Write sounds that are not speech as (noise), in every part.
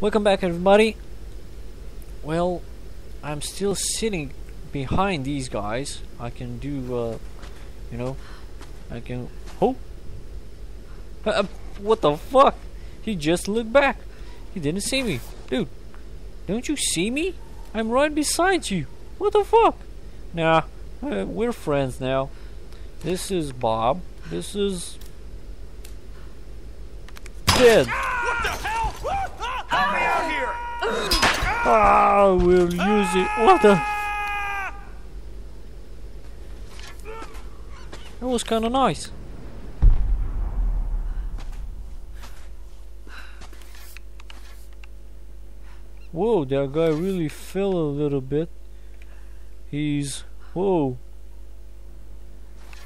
Welcome back, everybody. Well, I'm still sitting behind these guys. I can do, uh, you know, I can. Oh! Uh, what the fuck? He just looked back. He didn't see me. Dude, don't you see me? I'm right beside you. What the fuck? Nah, uh, we're friends now. This is Bob. This is. Dead. What the hell? Help me out here! Ah, we'll use it. What the? That was kind of nice. Whoa, that guy really fell a little bit. He's whoa,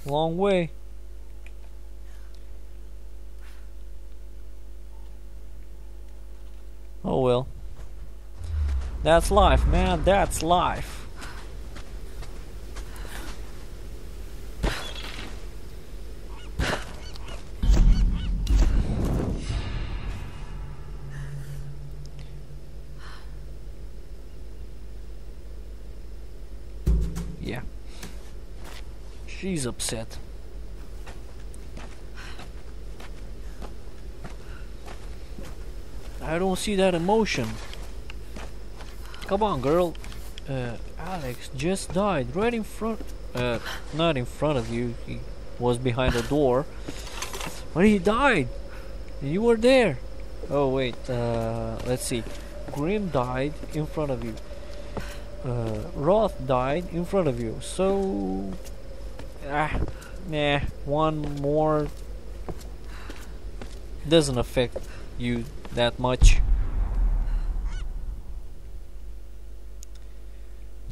long way. Oh well. That's life, man. That's life. Yeah. She's upset. I don't see that emotion. Come on, girl. Uh, Alex just died right in front. Uh, not in front of you. He was behind the door. But he died. You were there. Oh wait. Uh, let's see. Grim died in front of you. Uh, Roth died in front of you. So, ah, nah. One more doesn't affect you that much.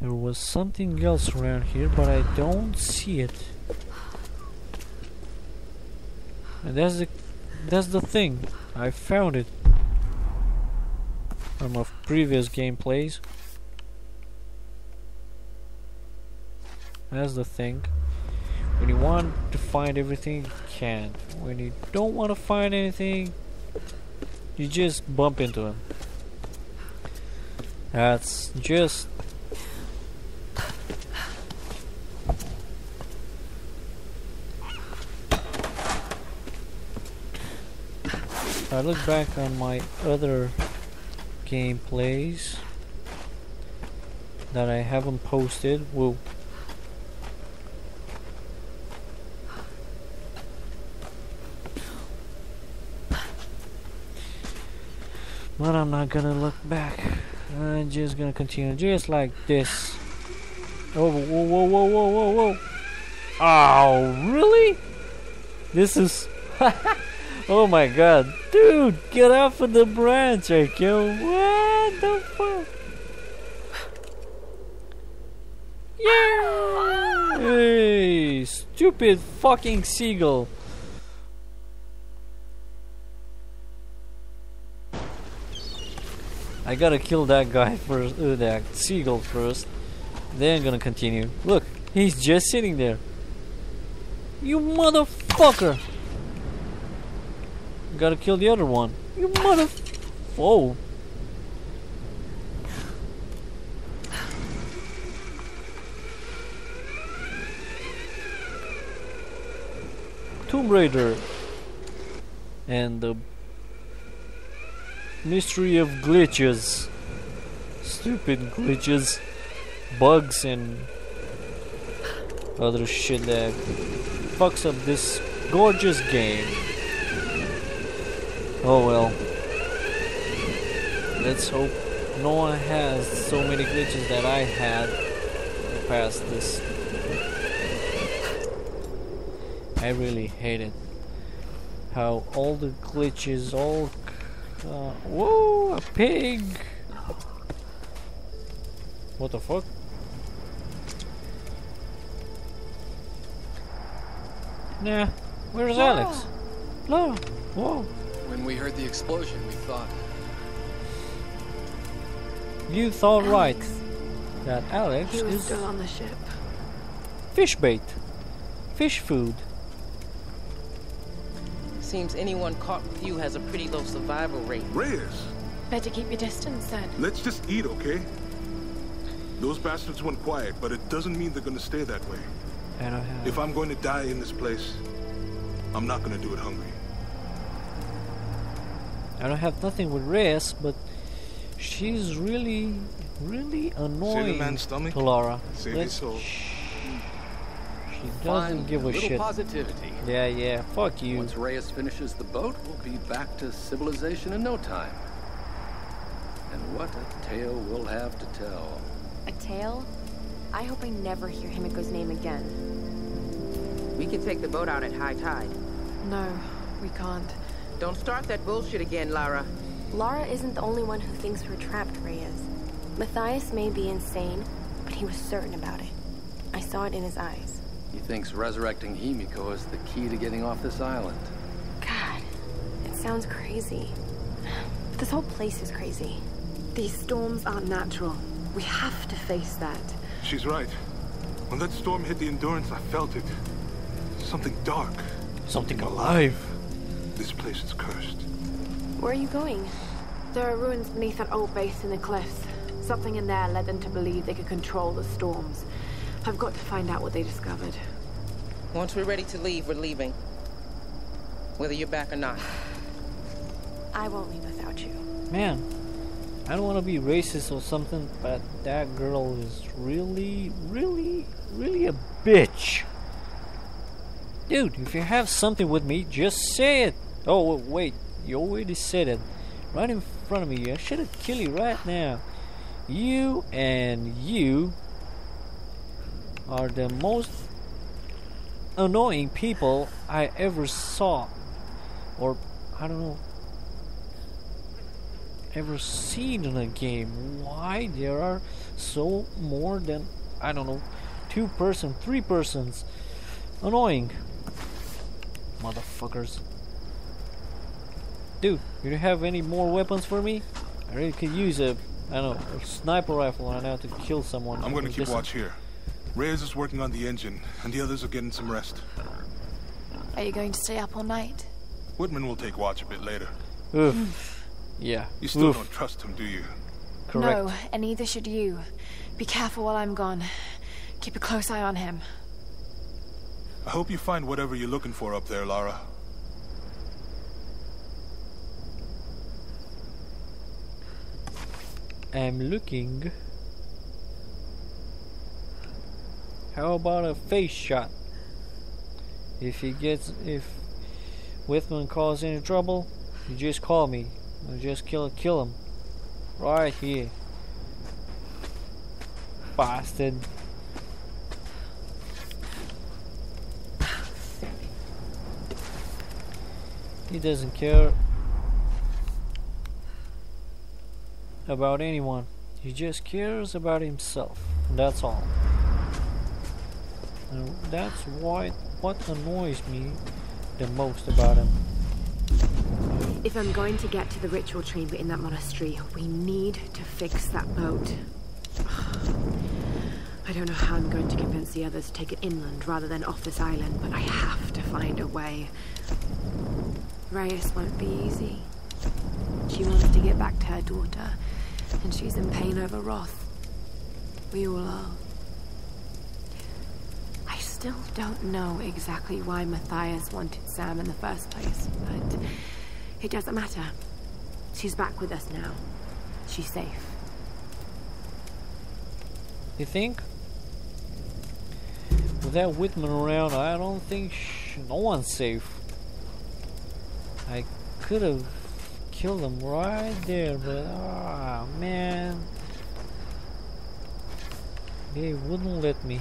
There was something else around here, but I don't see it. And that's the that's the thing. I found it from my previous gameplays. That's the thing. When you want to find everything, you can't. When you don't want to find anything, you just bump into him. That's just I look back on my other gameplays that I haven't posted. Whoa. But I'm not gonna look back. I'm just gonna continue just like this. Oh, whoa, whoa, whoa, whoa, whoa, whoa. Oh, really? This is. (laughs) oh my god. Dude, get off of the branch, Akio. What the fuck? Yeah! Hey, stupid fucking seagull. I gotta kill that guy first, uh, that seagull first. Then gonna continue. Look, he's just sitting there. You motherfucker! Gotta kill the other one. You mother. Whoa. Tomb Raider. And the mystery of glitches. Stupid glitches. Bugs and other shit that fucks up this gorgeous game. Oh well. Let's hope no one has so many glitches that I had past this. I really hate it. How all the glitches, all. Uh, whoa, a pig! What the fuck? Nah, where's Alex? Laura, whoa. When we heard the explosion, we thought, You thought right. That Alex He was is still on the ship. fish bait. Fish food. Seems anyone caught with you has a pretty low survival rate. Reyes, Better keep your distance then. Let's just eat, okay? Those bastards went quiet, but it doesn't mean they're gonna stay that way. I don't have. If I'm going to die in this place, I'm not gonna do it hungry. I don't have nothing with Reyes, but she's really, really annoying man's stomach, to Laura. save Let's- his soul. shh. She doesn't Fine, give a little shit. positivity. Yeah, yeah. Fuck you. Once Reyes finishes the boat, we'll be back to civilization in no time. And what a tale we'll have to tell. A tale? I hope I never hear Himiko's name again. We can take the boat out at high tide. No, we can't. Don't start that bullshit again, Lara. Lara isn't the only one who thinks we're trapped, Reyes. Matthias may be insane, but he was certain about it. I saw it in his eyes. He thinks resurrecting Himiko is the key to getting off this island. God, it sounds crazy. This whole place is crazy. These storms aren't natural. We have to face that. She's right. When that storm hit the Endurance, I felt it. Something dark. Something alive. This place is cursed. Where are you going? There are ruins beneath that old base in the cliffs. Something in there led them to believe they could control the storms. I've got to find out what they discovered. Once we're ready to leave, we're leaving. Whether you're back or not. I won't leave without you. Man, I don't want to be racist or something, but that girl is really, really, really a bitch. Dude, if you have something with me, just say it. Oh, wait, you already said it. Right in front of me. I should have killed you right now. You and you are the most annoying people I ever saw. Or, I don't know, ever seen in a game. Why there are so more than I don't know, two person, three persons. Annoying. Motherfuckers. Dude, you don't have any more weapons for me? I really could use a I don't know, a sniper rifle right now to kill someone. I'm gonna keep distance. watch here. Reyes is working on the engine, and the others are getting some rest. Are you going to stay up all night? Whitman will take watch a bit later. Oof. Hmm. Yeah. You still Oof. don't trust him, do you? Correct. No, and neither should you. Be careful while I'm gone. Keep a close eye on him. I hope you find whatever you're looking for up there, Lara. I'm looking. How about a face shot? If he gets, if Whitman causes any trouble, you just call me. I'll just kill, kill him. Right here. Bastard. He doesn't care about anyone. He just cares about himself. That's all. And that's why what annoys me the most about him. If I'm going to get to the ritual chamber in that monastery, we need to fix that boat. (sighs) I don't know how I'm going to convince the others to take it inland rather than off this island, but I have to find a way. Reyes won't be easy. She wants to get back to her daughter, and she's in pain over Roth. We all are. I still don't know exactly why Matthias wanted Sam in the first place, but it doesn't matter. She's back with us now. She's safe. You think? Without Whitman around, I don't think no one's safe. I could have killed him right there, but ah man, they wouldn't let me.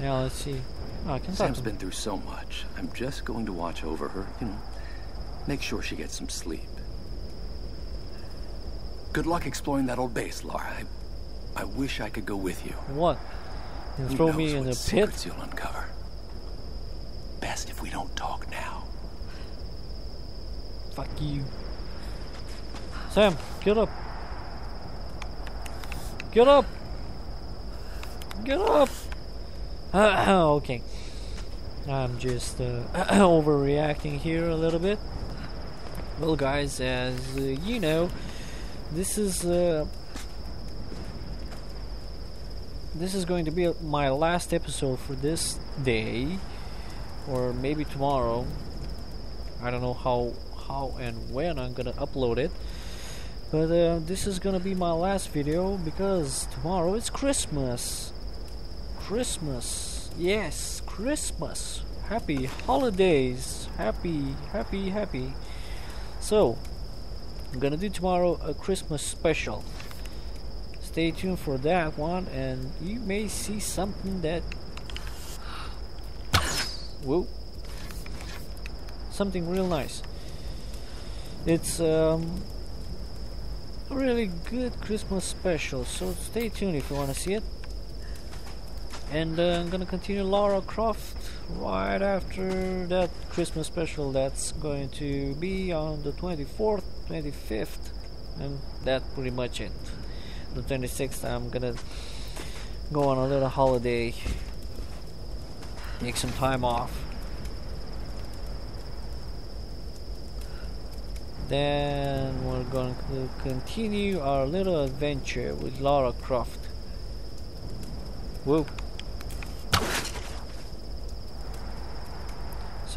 Now let's see. Oh, I can Sam's been through so much. I'm just going to watch over her, you know, make sure she gets some sleep. Good luck exploring that old base, Lara. I, I wish I could go with you. What? You throw me in the pit? you'll uncover. Best if we don't talk now. Fuck you. Sam, get up. Get up. Get up. (clears throat) okay. I'm just uh, (clears throat) overreacting here a little bit. Well, guys, as uh, you know, this is uh, this is going to be my last episode for this day or maybe tomorrow I don't know how how and when I'm gonna upload it. But uh, this is gonna be my last video because tomorrow is Christmas. Christmas. Yes Christmas. Happy holidays. Happy happy happy. So I'm gonna do tomorrow a Christmas special. Stay tuned for that one and you may see something that (gasps) whoa. Something real nice it's um, a really good Christmas special so stay tuned if you want to see it. And uh, I'm gonna continue Lara Croft right after that Christmas special that's going to be on the 24th 25th and that's pretty much it. The 26th I'm gonna go on a little holiday take some time off then we're going to continue our little adventure with Lara Croft. Whoa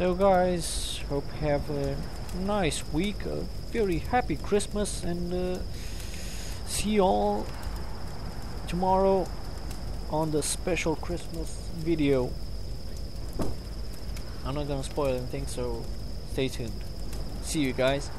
so guys hope you have a nice week a very happy Christmas and uh, see you all tomorrow on the special Christmas video. I'm not gonna spoil anything so stay tuned. See you guys